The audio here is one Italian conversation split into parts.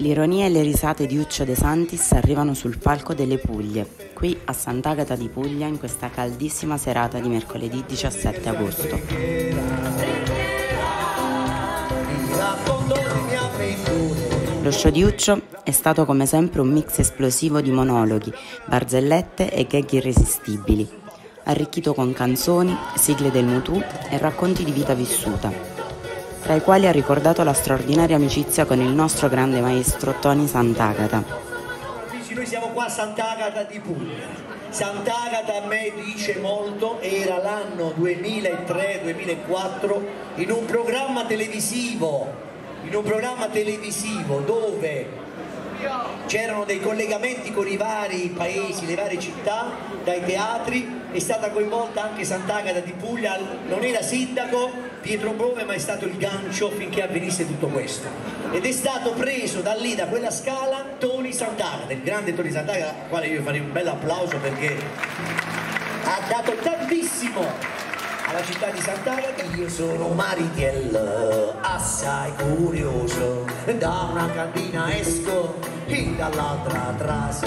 L'ironia e le risate di Uccio De Santis arrivano sul palco delle Puglie, qui a Sant'Agata di Puglia in questa caldissima serata di mercoledì 17 agosto. Lo show di Uccio è stato come sempre un mix esplosivo di monologhi, barzellette e gag irresistibili, arricchito con canzoni, sigle del Mutu e racconti di vita vissuta tra i quali ha ricordato la straordinaria amicizia con il nostro grande maestro Tony Sant'Agata. Noi siamo qua a Sant'Agata di Puglia. Sant'Agata a me dice molto, era l'anno 2003-2004 in un programma televisivo, in un programma televisivo dove c'erano dei collegamenti con i vari paesi, le varie città, dai teatri, è stata coinvolta anche Sant'Agata di Puglia, non era sindaco Pietro Bove ma è stato il gancio finché avvenisse tutto questo. Ed è stato preso da lì, da quella scala, Tony Sant'Agata, il grande Tony Sant'Agata, al quale io farei un bel applauso perché ha dato tantissimo alla città di Sant'Agata. Io sono Maritiel assai curioso. Da una cantina esco e dall'altra atrás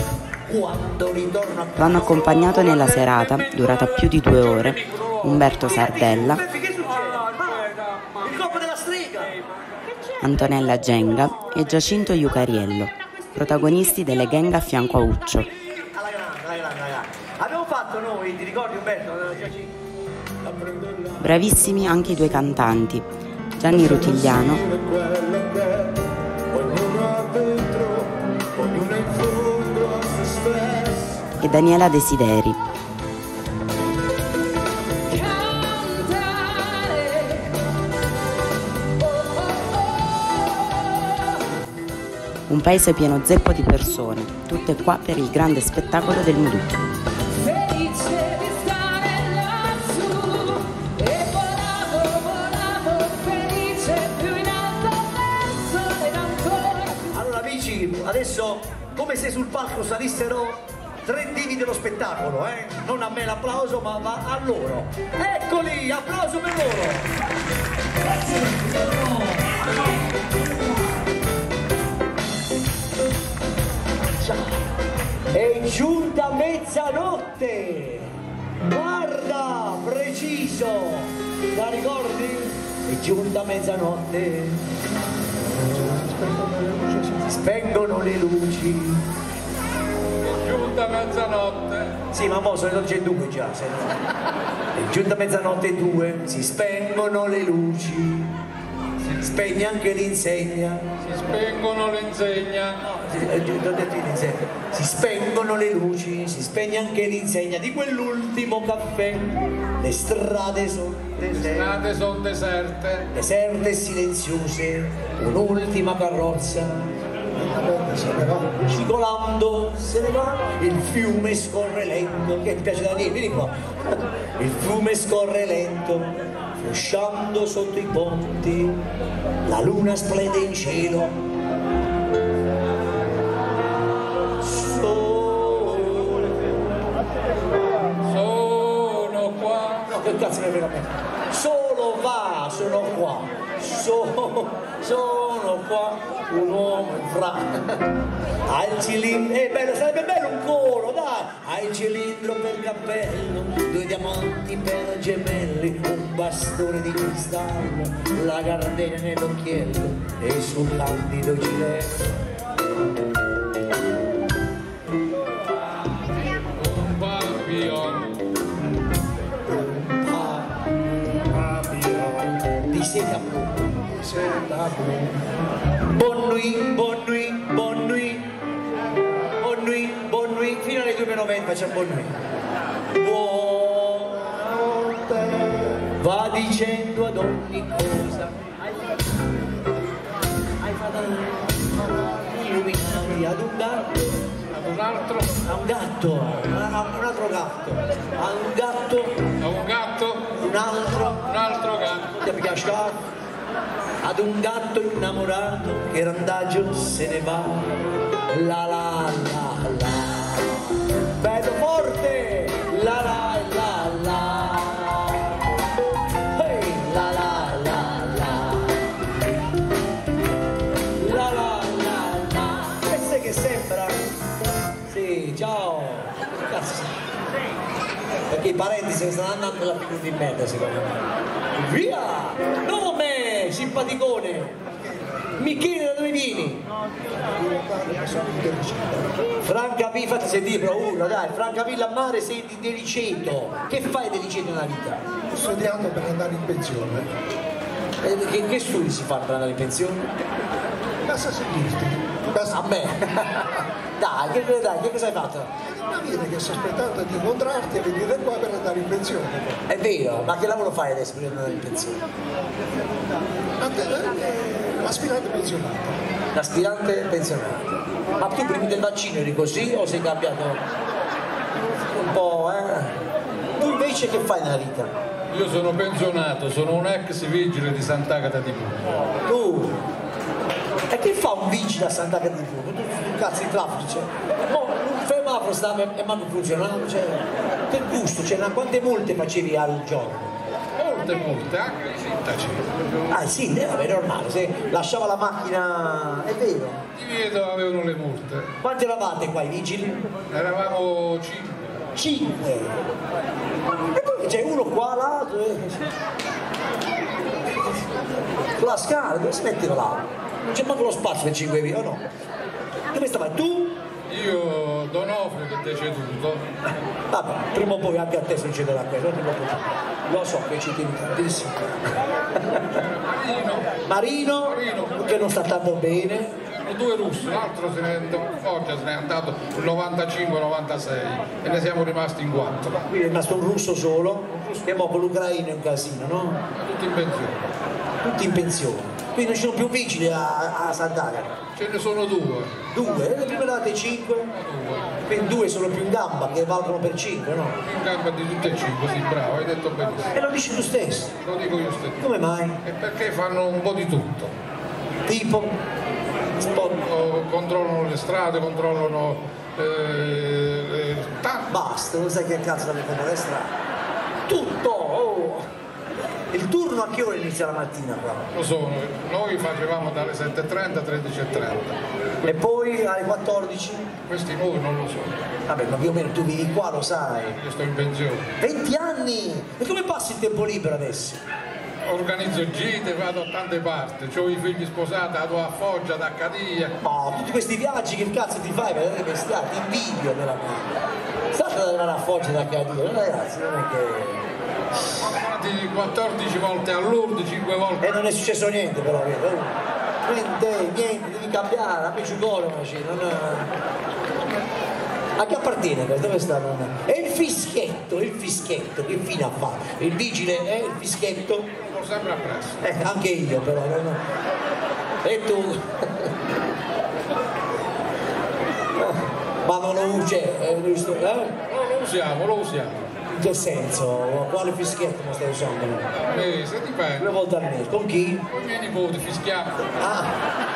L'hanno accompagnato nella serata, durata più di due ore, Umberto Sardella, Antonella Genga e Giacinto Iucariello, protagonisti delle gang a fianco a Uccio. Bravissimi anche i due cantanti, Gianni Rutigliano Daniela Desideri. Un paese pieno zeppo di persone, tutte qua per il grande spettacolo del Muduto. adesso come se sul palco salissero tre divi dello spettacolo, eh? Non a me l'applauso, ma va a loro. Eccoli, applauso per loro. È giunta mezzanotte. Guarda, preciso. La ricordi? È giunta mezzanotte spengono le luci. Giunta mezzanotte. Sì, ma mo sono le 12 e 2 già. È giunta mezzanotte e 2, si spengono le luci. Si spegne anche l'insegna. Si spengono l'insegna. No, si, ho detto l'insegna. Si spengono le luci, si spegne anche l'insegna di quell'ultimo caffè. Le strade sono deserte. Le strade sono deserte. Deserte e silenziose. Un'ultima carrozza scivolando se ne va il fiume scorre lento che ti piace da dire? Vieni qua. Il fiume scorre lento frusciando sotto i ponti la luna splende in cielo. Sono sono qua. No che cazzo mi frega a me solo va sono qua. Sono, sono qua un uomo fra. Ha il cilindro eh, bello, sarebbe bello un coro dai. Ha il cilindro per cappello due diamanti per gemelli un bastone di cristallo la gardenia nell'occhiello e sul candido cielo blu Bonne nuit, bonne nuit, bonne nuit, bonne nuit, bonne nuit, fino alle 2.90 c'è bonne nuit. Buonanotte, va dicendo ad ogni cosa. Hai fatto illuminati ad un gatto, ad un altro, a un gatto, a un altro gatto, a un gatto, a un gatto, un altro, un altro gatto. Ti piace ad un gatto innamorato che randagio se ne va. La la la la. Bello forte. La la la la. Hey, la la la la. La la la la. E sai che sembra? sì ciao. Che cazzo perché i parenti se ne stanno andando la più di merda secondo me. Via! No! Simpaticone! Michele da dove vieni? Francavilla, fatti sentire però uno, dai, Francavilla a mare sei di Deliceto. Che fai Deliceto nella vita? Sto studiando per andare in pensione. Eh, Che, che studi si fanno per andare in pensione? Basta seguirti. Basta A me! dai, che, dai, che cosa hai fatto? È una vita che sto aspettando di incontrarti e venire qua per andare in pensione. È vero, ma che lavoro fai adesso per andare in pensione? Ma te, eh, pensionato. L'aspirante pensionato. Ma tu prima del vaccino eri così o sei cambiato un po', eh? Tu invece che fai nella vita? Io sono pensionato, sono un ex vigile di Sant'Agata di Puglia. Tu? E che fa un vigile a Sant'Agata di Fuoco? Tu cazzo di traffico. No, semaforo stava e manco funzionava, cioè. Che gusto, cioè, quante multe facevi al giorno? Molte multe, anche i sindaci. Ah sì, eh, vabbè, è normale, se lasciava la macchina, è vero. Di Vieto avevano le multe. Quanti eravate qua i vigili? Eravamo cinque. 5 e poi c'è uno qua l'altro eh. sulla scala dove si metteva là? non c'è manco lo spazio per 5 via o no? dove stava tu? Io, Donofrio, che è deceduto, vabbè prima o poi anche a te succederà questo lo so che ci tieni tantissimo. Marino, Marino che non sta tanto bene. Due russi, l'altro se ne è andato, Foggia se ne è andato nel 95-96 e ne siamo rimasti in quattro, qui è rimasto un russo solo che mo con l'Ucraina è un casino no? tutti in pensione. tutti in pensione quindi non ci sono più vigili a, a Sant'Agata Ce ne sono due, Due, e prima date 5, due. quindi due sono più in gamba che valgono per 5, no? in gamba di tutte e cinque, sì bravo, hai detto benissimo. E lo dici tu stesso. Lo dico io stesso. Come mai? E perché fanno un po' di tutto. Tipo, spot, Controllano le strade, controllano eh, eh, basta, non sai che cazzo deve fare la strada. Tutto! oh. Il turno a che ora inizia la mattina qua? Lo so, noi facevamo dalle 7.30 a 13.30. E poi alle 14? Questi nuovi non lo so. Vabbè, ma più o meno tu vivi qua, lo sai. Io sto in pensione. 20 anni! E come passi il tempo libero adesso? Organizzo gite, vado a tante parti. Ho i figli sposati, vado a Foggia, ad Accadia. Ma tutti questi viaggi che cazzo ti fai per vedere questi Ti invidio veramente. State ad andare a Foggia da Cadio, ragazzi, non è che. Andati 14 volte a Lourdes, 5 volte. E non è successo niente però, vedo. Niente, niente, devi cambiare, a me ci vuole una scena, non... A chi appartiene questo? Dove sta? E il fischietto, il fischietto, che fine ha fatto? Il vigile è il fischietto? Sono sempre appresso. Eh, anche io però, non- E tu? Ma non lo usa, eh, eh? No, lo usiamo, lo usiamo. In che senso? Quale fischietto stai usando? Mese, Due dipende. volte al mese, con chi? Con i miei nipoti fischiamo. Ah!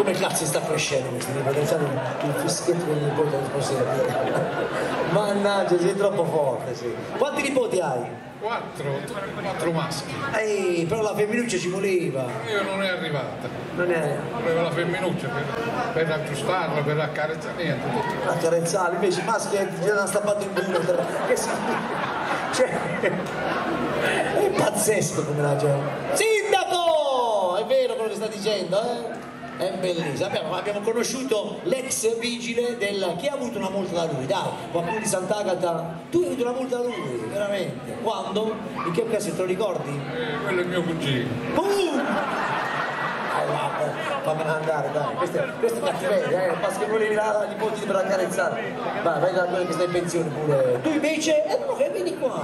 Come cazzo sta crescendo questo tipo? Pensate il fischietto con i nipoti non posso. Mannaggia, sei troppo forte, sì. Quanti nipoti hai? Quattro, quattro maschi. Ehi, però la femminuccia ci voleva. Io non è arrivata. Non è Voleva la femminuccia per, per aggiustarla, per accarezzare, niente. tutto. accarezzare, invece i maschi gliela hanno stappato in culo. Che si... Cioè, è pazzesco come la gente. Sindaco! È vero quello che sta dicendo, eh? È bellissimo. Abbiamo, abbiamo conosciuto l'ex vigile del. Chi ha avuto una multa da lui? Dai, qualcuno di Sant'Agata. Tu hai avuto una multa da lui, veramente. Quando? In che occasione te lo ricordi? Eh, quello è mio cugino. Boom! Allora, fammela andare, dai, questo è, cattiveria, eh, basta che volevi la nipoti per accarezzare. Vai, vai da quello che sta in pensione pure. Tu invece, eh no, che vieni qua.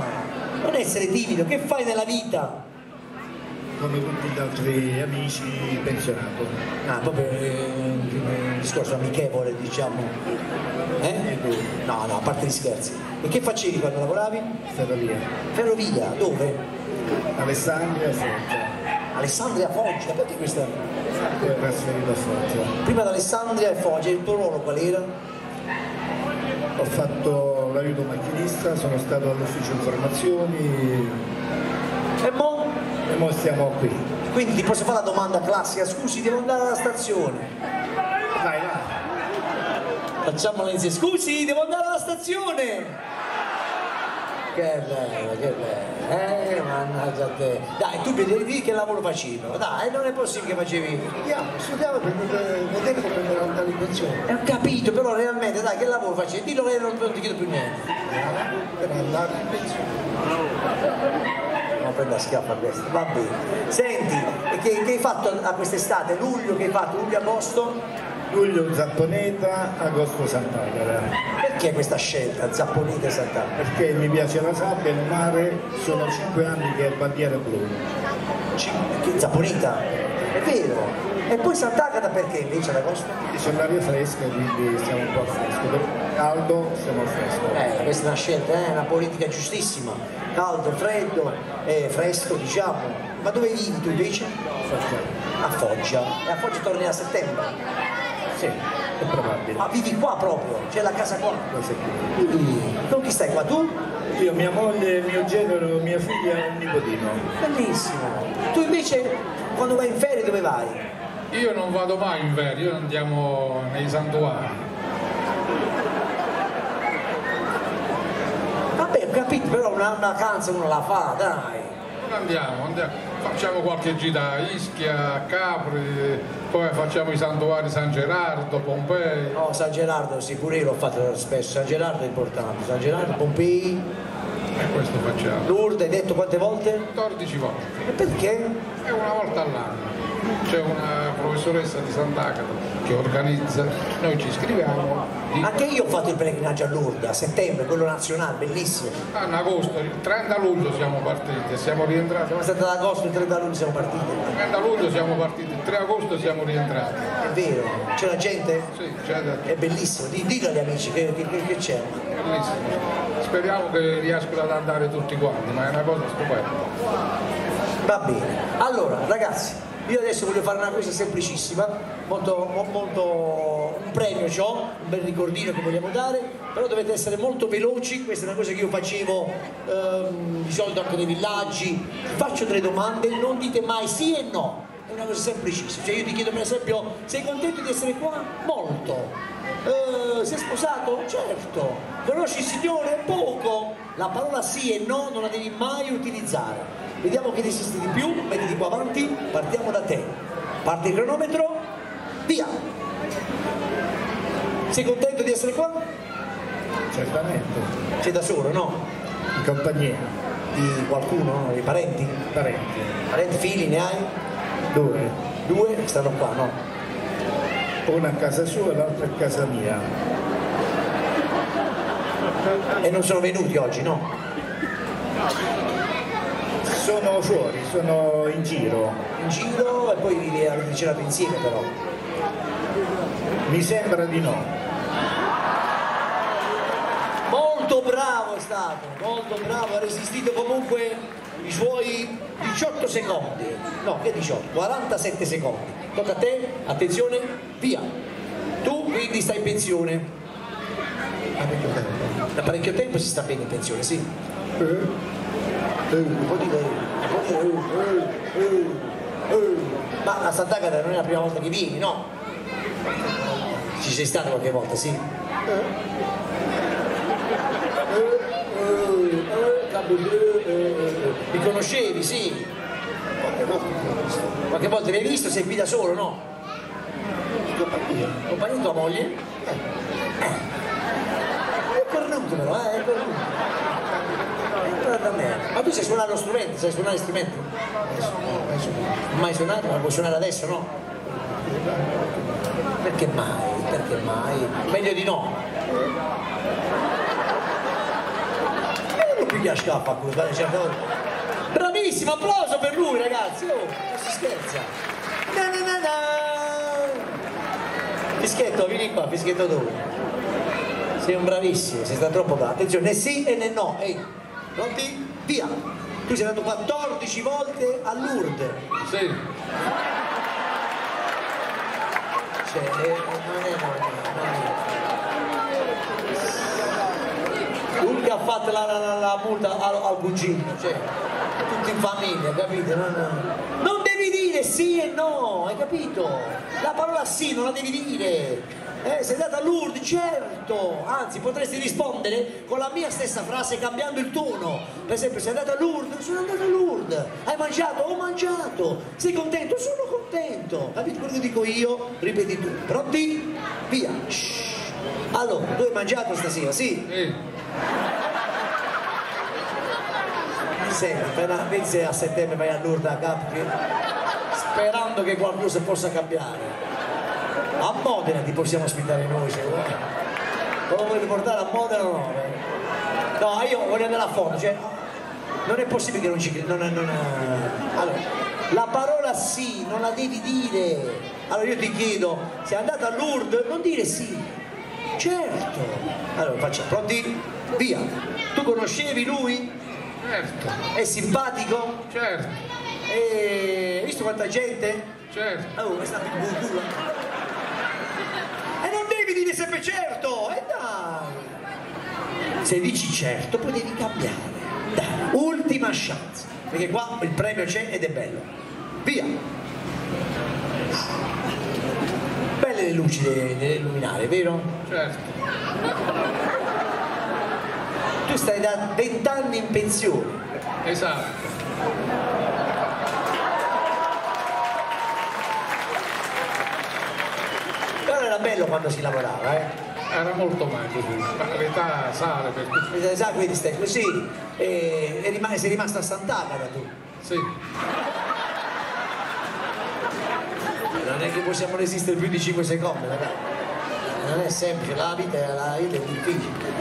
Non essere timido, che fai nella vita? Come tutti gli altri amici pensionati. Ah, proprio eh, un discorso amichevole, diciamo. Eh? No, no, a parte gli scherzi. E che facevi quando lavoravi? Ferrovia. Ferrovia, dove? Alessandria Foggia. Alessandria Foggia, perché questa? Poi è trasferito a Foggia. Prima ad Alessandria e Foggia, il tuo ruolo qual era? Ho fatto l'aiuto macchinista, sono stato all'ufficio informazioni? Ora stiamo qui. Quindi ti posso fare la domanda classica, scusi, devo andare alla stazione. Vai, vai. Facciamola insieme. Scusi, devo andare alla stazione. Che bello, che bello. Eh, mannaggia te. Dai, tu mi devi dire che lavoro facevi. Dai, non è possibile che facevi. Studiamo, studiamo per vedere come andare andare in pensione. Eh, ho capito, però realmente, dai, che lavoro facevi? Dillo che non, non ti chiedo più niente. Per andare in pensione. Non prenda schiaffa a questo, va bene. Senti, che, che hai fatto a quest'estate? Luglio che hai fatto? Luglio, agosto? Luglio Zapponeta, agosto Sant'Agata. Perché questa scelta, Zapponite e Sant'Anna? Perché mi piace la sabbia, il mare, sono cinque anni che è bandiera blu. Che Zapponita? È vero. E poi Sant'Agata perché invece ad agosto? C'è l'aria fresca, quindi stiamo un po' fresco. Caldo siamo al fresco. Eh, questa è una scelta, è una politica giustissima. Caldo, freddo, eh, fresco diciamo. Ma dove vivi tu invece? A Foggia. E a Foggia torni a settembre. Sì, è probabile. Ma vivi qua proprio, c'è la casa qua. Questo è qui. Quindi, con chi stai qua? Tu? Io, mia moglie, mio genero, mia figlia e un nipotino. Bellissimo. Tu invece quando vai in ferie dove vai? Io non vado mai in ferie, io andiamo nei santuari. Vabbè, ho capito, però una una vacanza uno la fa, dai. Andiamo, andiamo, facciamo qualche gita a Ischia, a Capri, poi facciamo i santuari San Gerardo, Pompei. No, San Gerardo, io l'ho fatto spesso. San Gerardo è importante. San Gerardo, Pompei, E questo facciamo. Lourdes, hai detto quante volte? 14 volte. E perché? È una volta all'anno. C'è una professoressa di Sant'Agata che organizza, noi ci iscriviamo. di- Anche io ho fatto il pellegrinaggio a Lourdes a settembre, quello nazionale, bellissimo. a agosto, il 30 luglio siamo partiti e siamo rientrati. Siamo stati ad agosto, il 30 luglio siamo partiti. Il 30 luglio siamo partiti, il 3 agosto siamo rientrati. È vero, c'è la gente? Sì, c'è da- È bellissimo, Di- dillo agli amici che c'è. bellissimo. Speriamo che riescano ad andare tutti quanti, ma è una cosa stupenda. Va bene. Allora, ragazzi, io adesso voglio fare una cosa semplicissima, molto, mo- molto un premio c'ho, un bel ricordino che vogliamo dare, però dovete essere molto veloci, questa è una cosa che io facevo ehm, di solito anche nei villaggi, faccio delle domande, non dite mai sì e no. È una cosa semplicissima, cioè io ti chiedo per esempio, sei contento di essere qua? Molto. Eh, sei sposato? Certo. Conosci il Signore? Poco. La parola sì e no non la devi mai utilizzare. Vediamo chi resiste di più, mettiti qua avanti, partiamo da te. Parte il cronometro, via. Sei contento di essere qua? Certamente. Sei da solo, no? In compagnia, Di qualcuno, dei parenti? parenti. Parenti, figli ne hai? Due. Due stanno qua, no? Una a casa sua e l'altra a casa mia. E non sono venuti oggi, no? Sono fuori, sono in giro. In giro e poi vi avete cenato insieme però. Mi sembra di no. Molto bravo è stato, molto bravo, ha resistito comunque i suoi 18 secondi. No, che 18? 47 secondi. Tocca a te, attenzione, via. Tu quindi stai in pensione. Da parecchio tempo si sta bene in pensione, sì. Eh? Eh, Un po' di po' di lei. Ma a Sant'Agata non è la prima volta che vieni, no? Ci sei stato qualche volta, sì? Mi conoscevi, sì? qualche volta ho visto. Qualche volta mi hai visto, sei qui da solo, no? Compagnia. Compagnia tua moglie? Eh. Però, eh. Guarda me. Ma tu sai suonare lo strumento, sai suonare gli strumenti? Mai suonato, ma puoi suonare adesso, no? Perché mai? Perché mai? Meglio di no. E non piglia scappa a guarda, certe volte. Bravissimo, applauso per lui ragazzi! Oh, si scherza! Na na na na. Fischetto, vieni qua, fischetto tu. Sei un bravissimo, sei stato troppo bravo. Attenzione, né sì e né no. Ehi, pronti? Via! Tu sei andato 14 volte a Lourdes. Sì, Cioè, eh, non è normale. Lui che ha fatto la, la- la- la multa al, al cugino, cioè, tutti in famiglia, capito? Non, non devi dire sì e no, hai capito? La parola sì non la devi dire. Eh, sei andata a Lourdes, certo! Anzi, potresti rispondere con la mia stessa frase cambiando il tono. Per esempio, sei andata a Lourdes? Sono andata a Lourdes. Hai mangiato? Ho mangiato. Sei contento? Sono contento. Capito quello che dico io? Ripeti tu. Pronti? Via. Shh. Allora, tu hai mangiato stasera? Sì? Sì. Senti, se a settembre vai a Lourdes a Capri, sperando che qualcosa possa cambiare. A Modena ti possiamo ospitare noi se vuoi. Lo volete portare a Modena o no? eh? No, io voglio andare a fondo, cioè non è possibile che non ci credi. Non, non, allora, la parola sì non la devi dire. Allora io ti chiedo, sei andata a Lourdes, non dire sì. Certo. Allora facciamo, pronti? Via. Tu conoscevi lui? Certo, È simpatico? certo, E... Hai visto quanta gente? certo. Oh, è stato il culo. E non devi dire sempre certo, e dai. Se dici certo, poi devi cambiare. Dai, ultima chance. Perché qua il premio c'è ed è bello. Via. Belle le luci de- dell'illuminare, vero? certo. Tu stai da vent'anni in pensione. Esatto. Però era bello quando si lavorava, eh. Era molto meglio così. Ma l'età sale per tutti. Sai, quindi stai così e, e rimane- sei rimasta a Sant'Agata tu. Sì, Non è che possiamo resistere più di 5 secondi, ragazzi. Non è semplice, la vita la vita è difficile.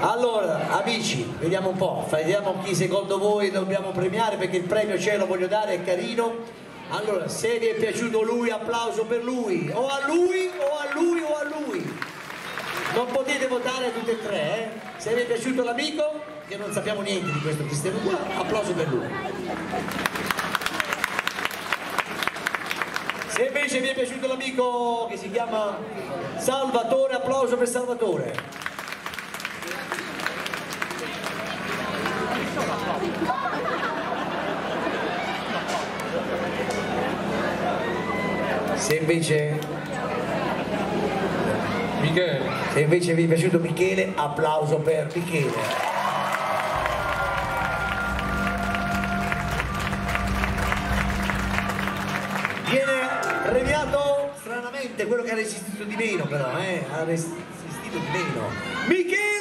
Allora, amici, vediamo un po', vediamo chi secondo voi dobbiamo premiare perché il premio ce lo voglio dare, è carino. Allora, se vi è piaciuto lui, applauso per lui. O a lui, o a lui, o a lui. Non potete votare tutte e tre, eh? Se vi è piaciuto l'amico, che non sappiamo niente di questo cristiano qua, applauso per lui. Se invece vi è piaciuto l'amico che si chiama Salvatore, applauso per Salvatore. Se invece, Michele, se invece vi è piaciuto Michele, applauso per Michele. Viene premiato stranamente quello che ha resistito di meno però, eh? Ha resistito di meno. Michele!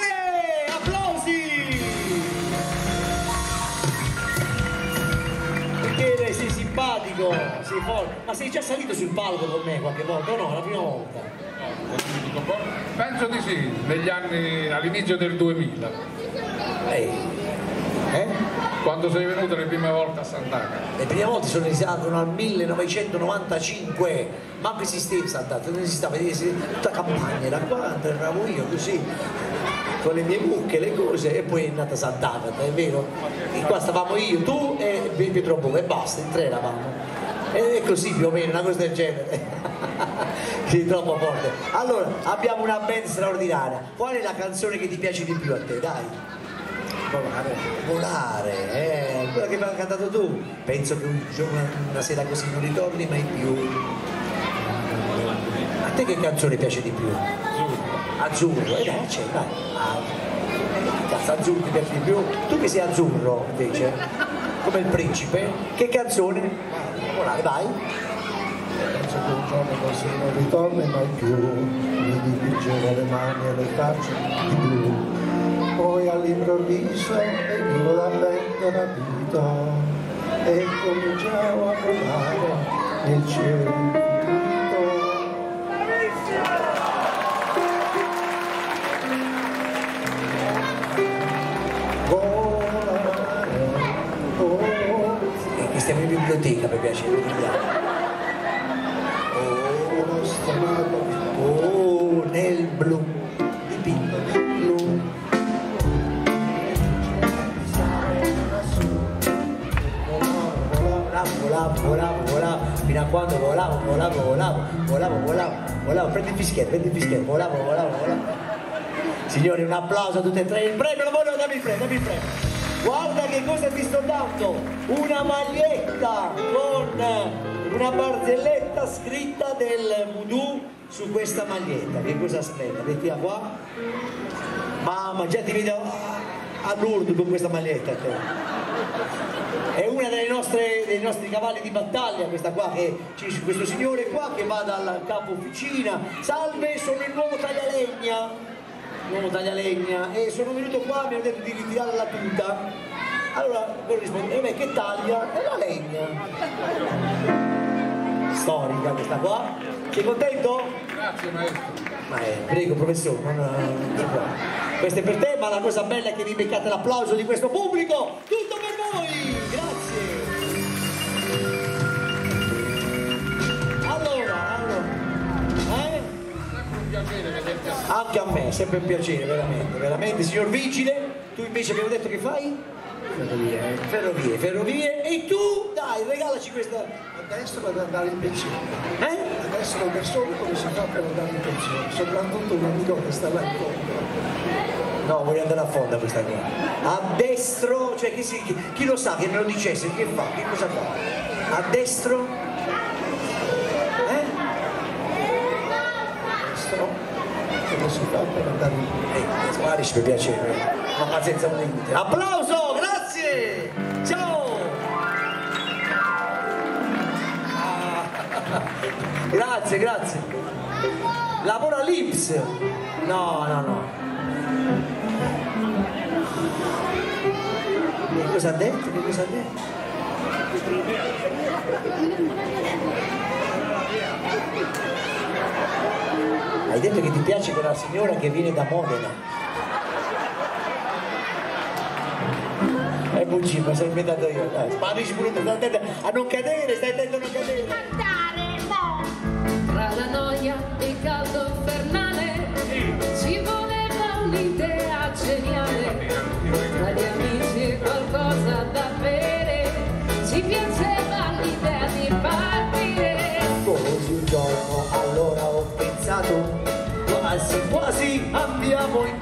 Simpatico, sei forte. Ma sei già salito sul palco con me qualche volta o no? La prima volta. penso di sì, negli anni, all'inizio del 2000, Ehi. Eh? quando sei venuto le prime volte a Sant'Agata. Le prime volte sono risalgono al 1995, manco esisteva Sant'Agata, non esisteva, si- tutta campagna, da qua eravamo io così, con le mie mucche, le cose, e poi è nata Sant'Agata, è vero? E qua stavamo io, tu e Pietro Bovo, e basta, in tre eravamo. E così più o meno, una cosa del genere. Sì, troppo forte. Allora, abbiamo una band straordinaria. Qual è la canzone che ti piace di più a te? Dai. Volare. Volare, eh, quella che hai cantato tu. Penso che un giorno, una sera così non ritorni mai più. A te che canzone piace di più? Azzurro. Eh dai, c'è, dai. Ah, cazzo, azzurro ti piace di più? Tu che sei azzurro invece, come il principe, che canzone? Volare, vai. Penso che un giorno così non ritorni mai più, mi dipingevo le mani e le facce di blu. Poi all'improvviso venivo da vento rapito e cominciavo a volare nel cielo biblioteca per piacere. vediamo. oh, stomaco, Oh, nel blu, dipinto nel blu. Volavo, volavo, volavo, fino a quando volavo, volavo, volavo, volavo, volavo, volavo, prendi il fischietto, prendi il fischietto, volavo, volavo, volavo. Signori, un applauso a tutti e tre, il premio, lo voglio, dammi il premio, dammi il premio. Guarda che cosa ti sto dando, una maglietta con una barzelletta scritta del voodoo su questa maglietta. Che cosa aspetta? Mettila qua. Mamma, già ti vedo a Lourdes con questa maglietta te. È una delle nostre, dei nostri cavalli di battaglia, questa qua, che questo signore qua che va dal capo officina. Salve, sono il nuovo taglialegna. Nuovo taglialegna. E sono venuto qua, mi hanno detto di ritirare la tuta. Allora, loro rispondono, e beh, che taglia? È la legna. Storica questa qua. Sei contento? Grazie maestro. Ma eh, prego professore, non, non può. Questo è per te, ma la cosa bella è che vi beccate l'applauso di questo pubblico. Tutto per voi! Grazie! Allora, allora. Eh? Sempre un piacere vederti a Anche a me, è sempre un piacere, veramente, veramente. Signor Vigile, tu invece abbiamo detto che fai? Ferrovie. Ferrovie, ferrovie. E tu, dai, regalaci questa... A destra per andare in pensione. Eh? Adesso le persone come si fa per andare in pensione? Soprattutto un amico che sta là in fondo. No, voglio andare a fondo a questa qua. A destro, cioè chi, si- chi- chi lo sa che me lo dicesse, che fa? Che cosa fa? A destro? Eh? Destra come si fa per andare in pensione? Eh, sparisci per piacere, ma senza un limite. Applauso, Ciao! Grazie, grazie. Lavora all'Ips? No, no, no. Che cosa ha detto? Che cosa ha detto? Hai detto che ti piace quella signora che viene da Modena. È bugia, me sei inventato io. Dai, sparisci pure tu, stai attento a non cadere, stai attento a non cadere. cantare, mo! Tra la noia e il caldo infernale ci voleva un'idea geniale. Tra gli amici e qualcosa da bere ci piaceva l'idea di partire. Così un giorno allora ho pensato, quasi quasi andiamo in